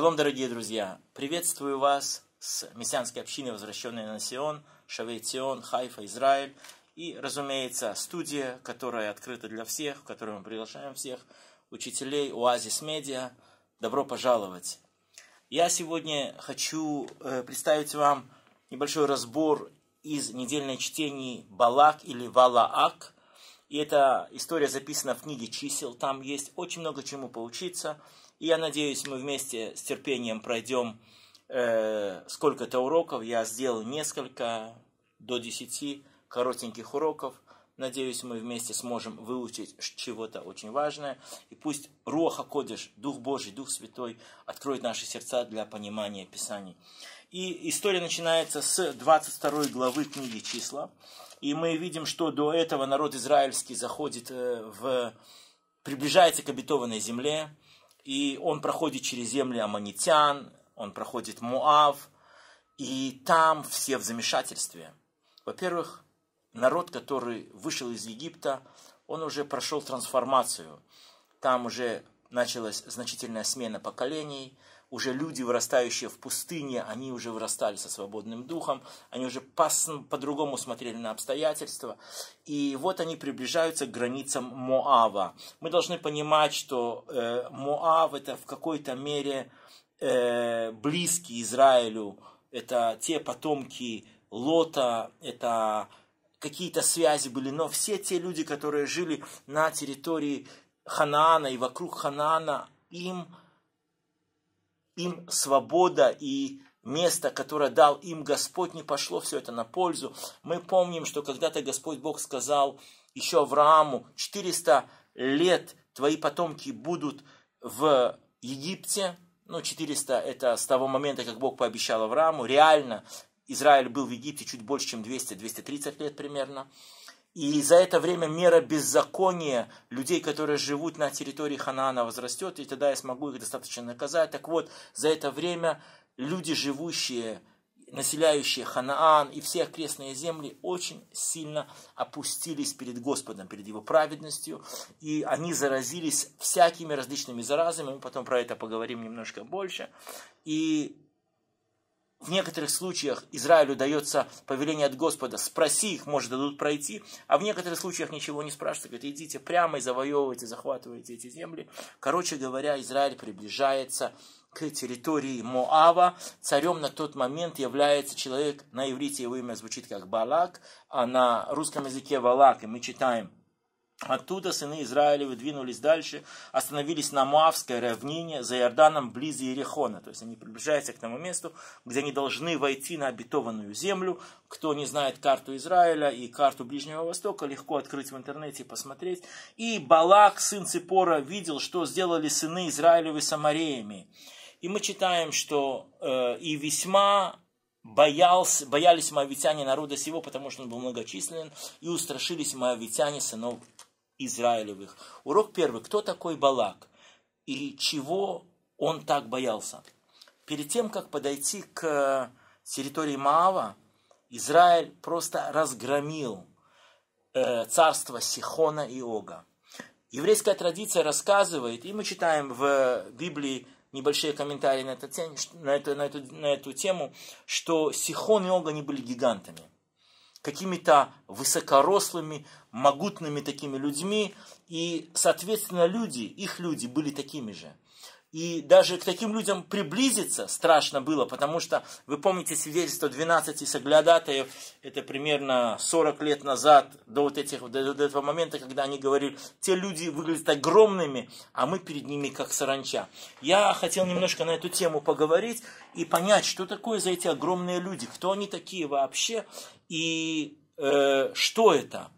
Шалом, дорогие друзья! Приветствую вас с мессианской общины, возвращенной на Сион, Шавей Сион, Хайфа, Израиль. И, разумеется, студия, которая открыта для всех, в которую мы приглашаем всех учителей Оазис Медиа. Добро пожаловать! Я сегодня хочу э, представить вам небольшой разбор из недельной чтений Балак или Валаак. И эта история записана в книге чисел. Там есть очень много чему поучиться. И я надеюсь, мы вместе с терпением пройдем э, сколько-то уроков. Я сделал несколько, до десяти коротеньких уроков. Надеюсь, мы вместе сможем выучить чего-то очень важное. И пусть Руаха Кодиш, Дух Божий, Дух Святой, откроет наши сердца для понимания Писаний. И история начинается с 22 главы книги «Числа». И мы видим, что до этого народ израильский заходит э, в... приближается к обетованной земле. И он проходит через земли аммонитян, он проходит Муав. И там все в замешательстве – во-первых, народ, который вышел из Египта, он уже прошел трансформацию. Там уже началась значительная смена поколений, уже люди, вырастающие в пустыне, они уже вырастали со свободным духом, они уже по-другому смотрели на обстоятельства. И вот они приближаются к границам Моава. Мы должны понимать, что э, Моав это в какой-то мере э, близкий Израилю, это те потомки Лота, это какие-то связи были, но все те люди, которые жили на территории Ханаана и вокруг Ханаана, им, им свобода и место, которое дал им Господь, не пошло все это на пользу. Мы помним, что когда-то Господь Бог сказал еще Аврааму, 400 лет твои потомки будут в Египте, ну, 400 это с того момента, как Бог пообещал Аврааму, реально Израиль был в Египте чуть больше, чем 200-230 лет примерно. И за это время мера беззакония людей, которые живут на территории Ханаана, возрастет, и тогда я смогу их достаточно наказать. Так вот, за это время люди, живущие, населяющие Ханаан и все окрестные земли, очень сильно опустились перед Господом, перед Его праведностью, и они заразились всякими различными заразами, мы потом про это поговорим немножко больше. И в некоторых случаях Израилю дается повеление от Господа, спроси их, может, дадут пройти, а в некоторых случаях ничего не спрашивают, говорят, идите прямо и завоевывайте, захватывайте эти земли. Короче говоря, Израиль приближается к территории Моава. Царем на тот момент является человек, на иврите его имя звучит как Балак, а на русском языке Валак, и мы читаем – Оттуда сыны Израилевы двинулись дальше, остановились на Моавской равнине за Иорданом близ Иерихона. То есть они приближаются к тому месту, где они должны войти на обетованную землю. Кто не знает карту Израиля и карту Ближнего Востока, легко открыть в интернете и посмотреть. И Балак, сын Ципора, видел, что сделали сыны Израилевы самареями. И мы читаем, что э, и весьма боялся, боялись моавитяне народа сего, потому что он был многочислен, и устрашились моавитяне сынов Израилевых. Урок первый. Кто такой Балак? И чего он так боялся? Перед тем, как подойти к территории Маава, Израиль просто разгромил э, царство Сихона и Ога. Еврейская традиция рассказывает, и мы читаем в Библии небольшие комментарии на, это, на, эту, на, эту, на эту тему, что Сихон и Ога не были гигантами какими-то высокорослыми, могутными такими людьми, и, соответственно, люди, их люди были такими же. И даже к таким людям приблизиться страшно было, потому что, вы помните свидетельство 12 соглядатаев, это примерно 40 лет назад, до, вот этих, до, до этого момента, когда они говорили, те люди выглядят огромными, а мы перед ними как саранча. Я хотел немножко на эту тему поговорить и понять, что такое за эти огромные люди, кто они такие вообще и э, что это.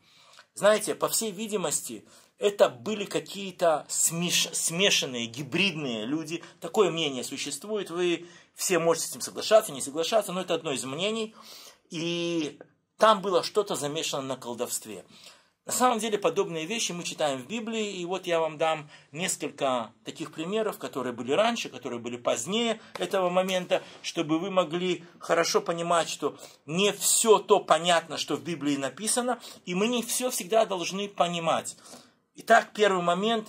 Знаете, по всей видимости, это были какие-то смеш... смешанные, гибридные люди. Такое мнение существует. Вы все можете с этим соглашаться, не соглашаться, но это одно из мнений. И там было что-то замешано на колдовстве. На самом деле подобные вещи мы читаем в Библии, и вот я вам дам несколько таких примеров, которые были раньше, которые были позднее этого момента, чтобы вы могли хорошо понимать, что не все то понятно, что в Библии написано, и мы не все всегда должны понимать. Итак, первый момент.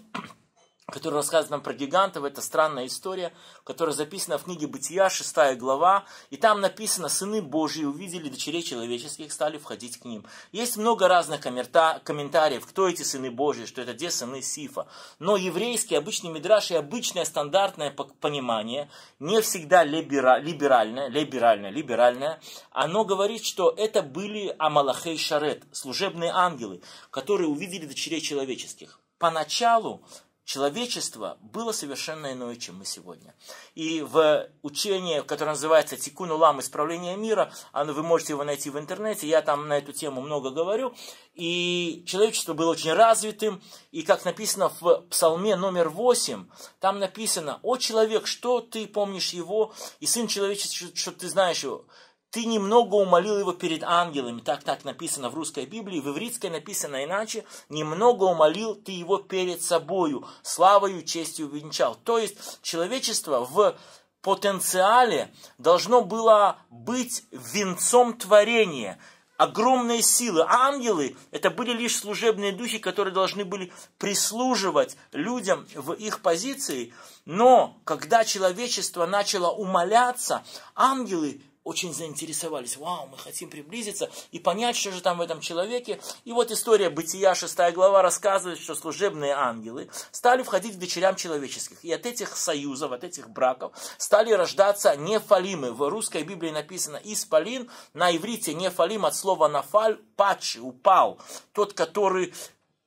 Который рассказывает нам про гигантов. Это странная история, которая записана в книге Бытия, 6 глава. И там написано, сыны Божьи увидели дочерей человеческих, стали входить к ним. Есть много разных комментариев, кто эти сыны Божьи, что это те сыны Сифа. Но еврейский обычный мидраш и обычное стандартное понимание, не всегда либера, либеральное, либеральное, либеральное, оно говорит, что это были Амалахей Шарет, служебные ангелы, которые увидели дочерей человеческих. Поначалу человечество было совершенно иное, чем мы сегодня. И в учении, которое называется Тикун Улам. Исправление мира, оно, вы можете его найти в интернете, я там на эту тему много говорю, и человечество было очень развитым, и как написано в псалме номер 8, там написано, «О человек, что ты помнишь его, и сын человеческий, что ты знаешь его, ты немного умолил его перед ангелами. Так, так написано в русской Библии. В ивритской написано иначе. Немного умолил ты его перед собою. Славою, честью венчал. То есть человечество в потенциале должно было быть венцом творения. Огромные силы. Ангелы – это были лишь служебные духи, которые должны были прислуживать людям в их позиции. Но когда человечество начало умоляться, ангелы очень заинтересовались. Вау, мы хотим приблизиться и понять, что же там в этом человеке. И вот история Бытия, 6 глава, рассказывает, что служебные ангелы стали входить к дочерям человеческих. И от этих союзов, от этих браков стали рождаться нефалимы. В русской Библии написано испалин, на иврите нефалим от слова нафаль, падший, упал. Тот, который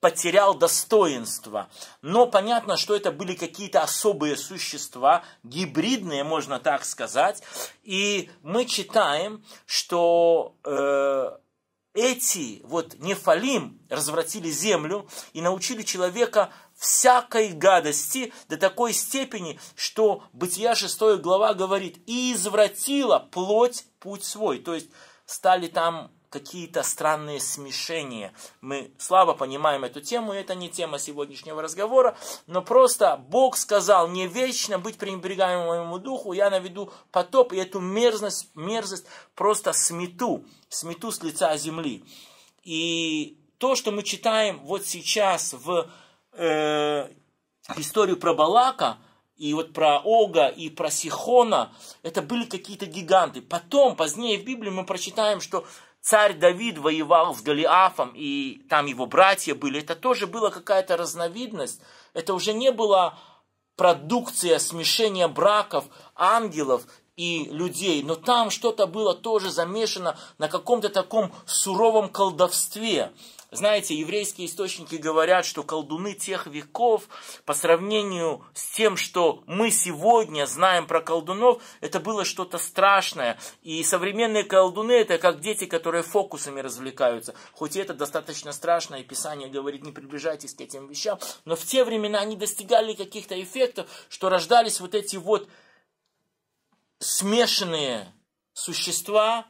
потерял достоинство. Но понятно, что это были какие-то особые существа, гибридные, можно так сказать. И мы читаем, что э, эти вот нефалим развратили землю и научили человека всякой гадости до такой степени, что Бытия 6 глава говорит, и извратила плоть путь свой. То есть стали там какие-то странные смешения. Мы слабо понимаем эту тему, это не тема сегодняшнего разговора, но просто Бог сказал, не вечно быть пренебрегаемым моему духу, я наведу потоп, и эту мерзость, мерзость просто смету, смету с лица земли. И то, что мы читаем вот сейчас в э, историю про Балака, и вот про Ога и про Сихона, это были какие-то гиганты. Потом, позднее в Библии мы прочитаем, что царь Давид воевал с Голиафом, и там его братья были, это тоже была какая-то разновидность. Это уже не была продукция смешения браков ангелов и людей, но там что-то было тоже замешано на каком-то таком суровом колдовстве. Знаете, еврейские источники говорят, что колдуны тех веков по сравнению с тем, что мы сегодня знаем про колдунов, это было что-то страшное. И современные колдуны это как дети, которые фокусами развлекаются. Хоть и это достаточно страшно, и Писание говорит, не приближайтесь к этим вещам, но в те времена они достигали каких-то эффектов, что рождались вот эти вот смешанные существа.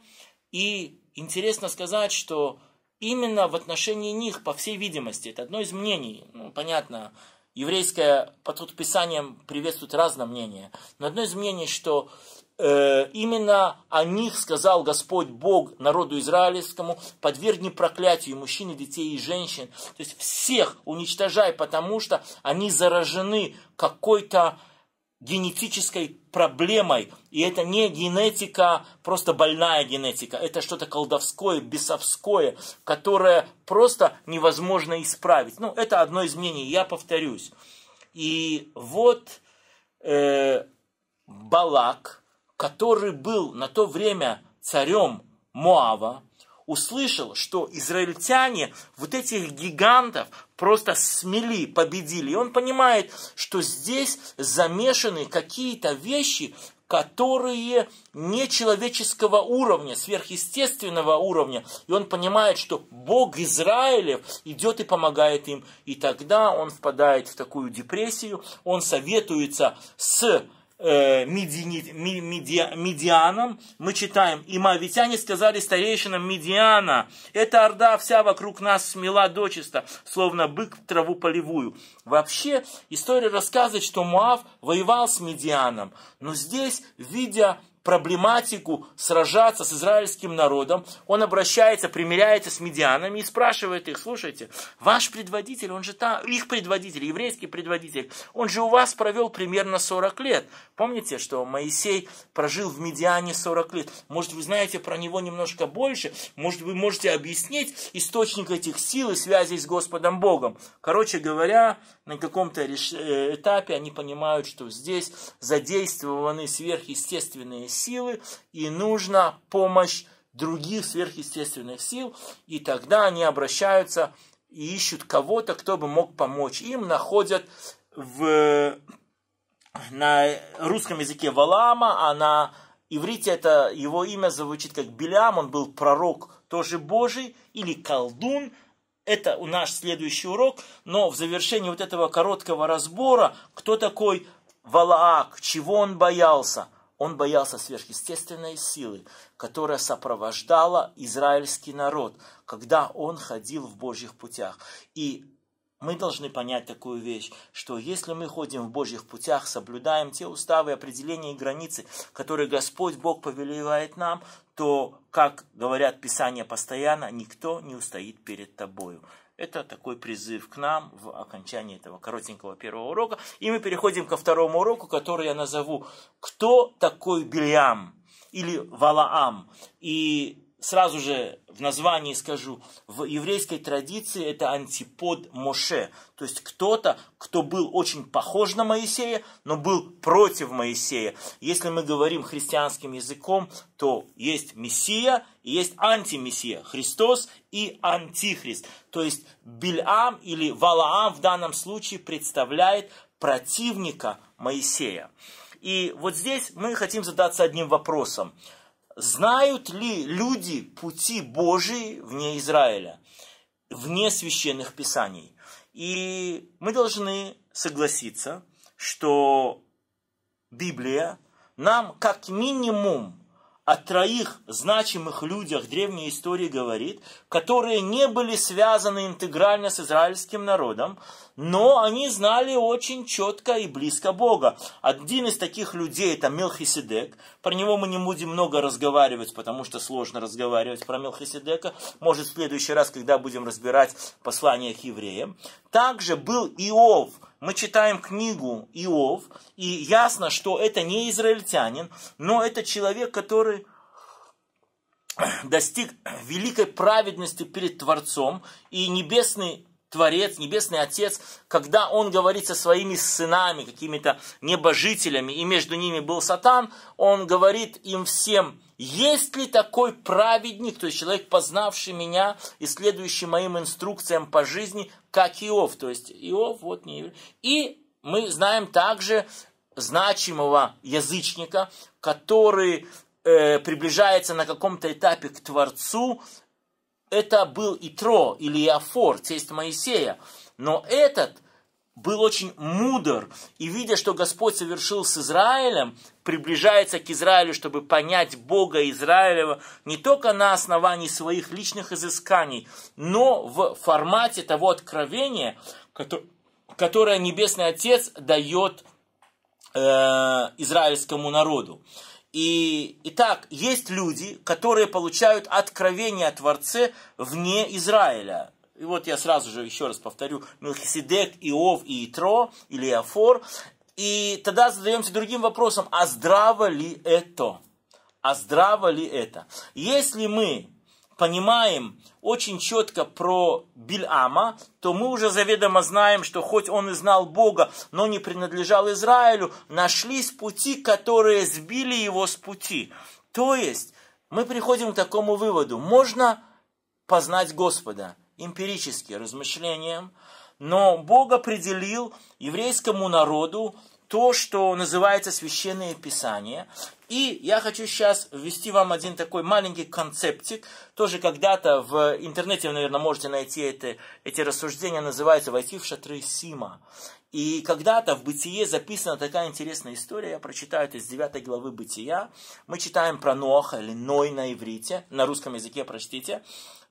И интересно сказать, что именно в отношении них, по всей видимости, это одно из мнений, ну, понятно, еврейское под Писанием приветствует разное мнение, но одно из мнений, что э, именно о них сказал Господь Бог народу израильскому, подвергни проклятию мужчин, и детей и женщин, то есть всех уничтожай, потому что они заражены какой-то генетической проблемой. И это не генетика, просто больная генетика. Это что-то колдовское, бесовское, которое просто невозможно исправить. Ну, это одно из мнений, я повторюсь. И вот э, Балак, который был на то время царем Моава, услышал, что израильтяне вот этих гигантов просто смели, победили. И он понимает, что здесь замешаны какие-то вещи, которые не человеческого уровня, сверхъестественного уровня. И он понимает, что Бог Израилев идет и помогает им. И тогда он впадает в такую депрессию, он советуется с э, Медианом, мы читаем, и мавитяне сказали старейшинам Медиана, эта орда вся вокруг нас смела дочисто, словно бык в траву полевую. Вообще, история рассказывает, что Муав воевал с Медианом, но здесь, видя проблематику сражаться с израильским народом, он обращается, примиряется с медианами и спрашивает их, слушайте, ваш предводитель, он же там, их предводитель, еврейский предводитель, он же у вас провел примерно 40 лет. Помните, что Моисей прожил в Медиане 40 лет? Может, вы знаете про него немножко больше? Может, вы можете объяснить источник этих сил и связей с Господом Богом? Короче говоря, на каком-то э, этапе они понимают, что здесь задействованы сверхъестественные силы, и нужна помощь других сверхъестественных сил, и тогда они обращаются и ищут кого-то, кто бы мог помочь. Им находят в, на русском языке Валаама, а на иврите это его имя звучит как Белям, он был пророк тоже Божий, или колдун, это наш следующий урок, но в завершении вот этого короткого разбора, кто такой Валаак, чего он боялся – он боялся сверхъестественной силы, которая сопровождала израильский народ, когда он ходил в Божьих путях. И мы должны понять такую вещь, что если мы ходим в Божьих путях, соблюдаем те уставы, определения и границы, которые Господь Бог повелевает нам, то, как говорят Писания постоянно, никто не устоит перед тобою. Это такой призыв к нам в окончании этого коротенького первого урока. И мы переходим ко второму уроку, который я назову «Кто такой Бельям?» или Валаам. И сразу же в названии скажу, в еврейской традиции это антипод Моше, то есть кто-то, кто был очень похож на Моисея, но был против Моисея. Если мы говорим христианским языком, то есть Мессия и есть антимессия, Христос и Антихрист. То есть Бильам или Валаам в данном случае представляет противника Моисея. И вот здесь мы хотим задаться одним вопросом – Знают ли люди пути Божии вне Израиля, вне священных писаний? И мы должны согласиться, что Библия нам как минимум о троих значимых людях древней истории говорит, которые не были связаны интегрально с израильским народом, но они знали очень четко и близко Бога. Один из таких людей это Мелхиседек. Про него мы не будем много разговаривать, потому что сложно разговаривать про Мелхиседека. Может, в следующий раз, когда будем разбирать послание к евреям. Также был Иов – мы читаем книгу Иов, и ясно, что это не израильтянин, но это человек, который достиг великой праведности перед Творцом, и небесный Творец, Небесный Отец, когда Он говорит со своими сынами, какими-то небожителями, и между ними был Сатан, Он говорит им всем, есть ли такой праведник, то есть человек, познавший меня и следующий моим инструкциям по жизни, как Иов, то есть Иов, вот не. И мы знаем также значимого язычника, который э, приближается на каком-то этапе к Творцу, это был Итро или Иофор, тесть Моисея. Но этот был очень мудр, и видя, что Господь совершил с Израилем, приближается к Израилю, чтобы понять Бога Израилева не только на основании своих личных изысканий, но в формате того откровения, которое Небесный Отец дает э, израильскому народу. И, итак, есть люди, которые получают откровение о Творце вне Израиля. И вот я сразу же еще раз повторю, Мелхиседек, Иов и Итро, или Афор. И тогда задаемся другим вопросом, а здраво ли это? А здраво ли это? Если мы понимаем очень четко про Бильама, то мы уже заведомо знаем, что хоть он и знал Бога, но не принадлежал Израилю, нашлись пути, которые сбили его с пути. То есть мы приходим к такому выводу. Можно познать Господа эмпирически, размышлением, но Бог определил еврейскому народу то, что называется священное писание. И я хочу сейчас ввести вам один такой маленький концептик. Тоже когда-то в интернете вы, наверное, можете найти это, эти рассуждения, называется «Войти в шатры Сима». И когда-то в Бытие записана такая интересная история, я прочитаю это из 9 главы Бытия. Мы читаем про Ноха, или Ной на иврите, на русском языке, прочтите.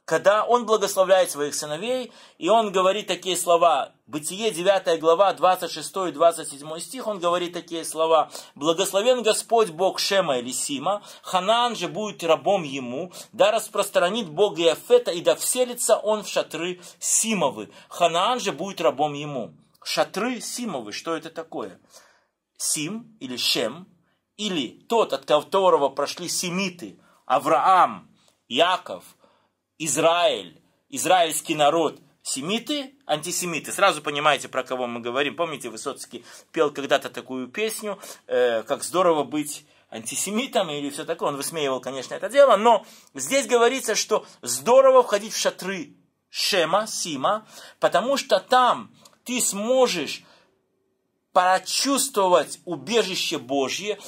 Когда он благословляет своих сыновей, и он говорит такие слова. Бытие 9 глава, 26 и 27 стих, он говорит такие слова. «Благословен Господь Бог Шема или Сима, Ханаан же будет рабом ему, да распространит Бог Иофета, и да вселится он в шатры Симовы. Ханаан же будет рабом ему». Шатры Симовы, что это такое? Сим или Шем, или тот, от которого прошли семиты, Авраам, Яков, Израиль, израильский народ, семиты, антисемиты. Сразу понимаете, про кого мы говорим. Помните, Высоцкий пел когда-то такую песню, э, как здорово быть антисемитом или все такое. Он высмеивал, конечно, это дело, но здесь говорится, что здорово входить в шатры Шема, Сима, потому что там ты сможешь прочувствовать убежище Божье,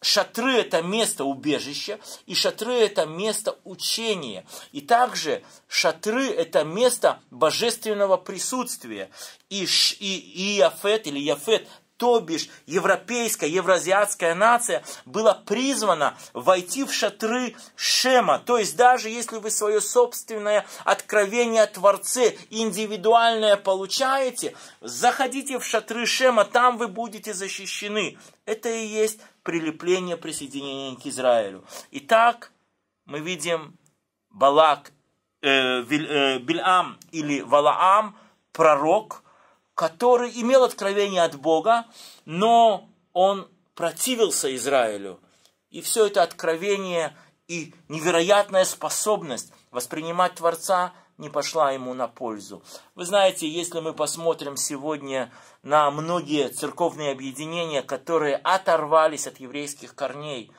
Шатры – это место убежища, и шатры – это место учения. И также шатры – это место божественного присутствия. И, и, и Яфет или Яфет то бишь европейская, евразиатская нация была призвана войти в шатры Шема. То есть даже если вы свое собственное откровение о Творце индивидуальное получаете, заходите в шатры Шема, там вы будете защищены. Это и есть прилепление присоединения к Израилю. Итак, мы видим Балак, э, э, Бильам или Валаам, пророк – который имел откровение от Бога, но он противился Израилю. И все это откровение и невероятная способность воспринимать Творца не пошла ему на пользу. Вы знаете, если мы посмотрим сегодня на многие церковные объединения, которые оторвались от еврейских корней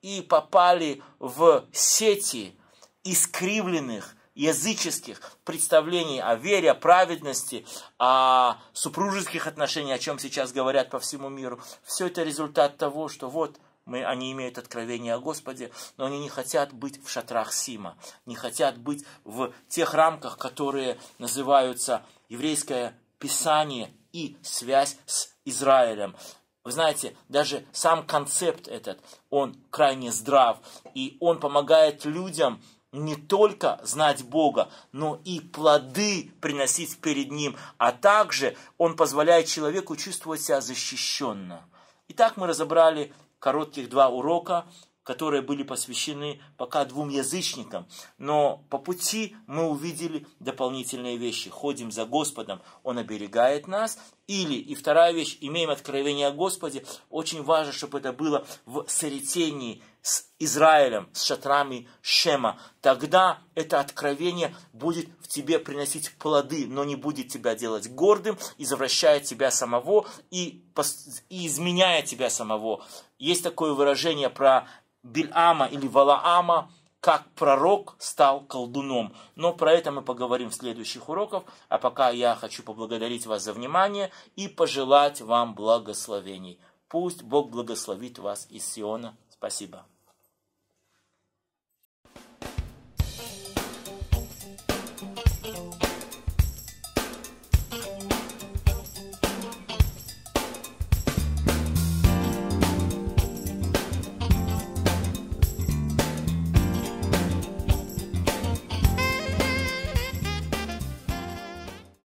и попали в сети искривленных, языческих представлений о вере, о праведности, о супружеских отношениях, о чем сейчас говорят по всему миру, все это результат того, что вот мы, они имеют откровение о Господе, но они не хотят быть в шатрах Сима, не хотят быть в тех рамках, которые называются еврейское писание и связь с Израилем. Вы знаете, даже сам концепт этот, он крайне здрав, и он помогает людям не только знать Бога, но и плоды приносить перед Ним, а также Он позволяет человеку чувствовать себя защищенно. Итак, мы разобрали коротких два урока которые были посвящены пока двум язычникам. Но по пути мы увидели дополнительные вещи. Ходим за Господом, Он оберегает нас. Или, и вторая вещь, имеем откровение о Господе. Очень важно, чтобы это было в соритении с Израилем, с шатрами Шема. Тогда это откровение будет в тебе приносить плоды, но не будет тебя делать гордым, извращая тебя самого и, и изменяя тебя самого. Есть такое выражение про Бильама или Валаама, как пророк стал колдуном. Но про это мы поговорим в следующих уроках. А пока я хочу поблагодарить вас за внимание и пожелать вам благословений. Пусть Бог благословит вас из Сиона. Спасибо.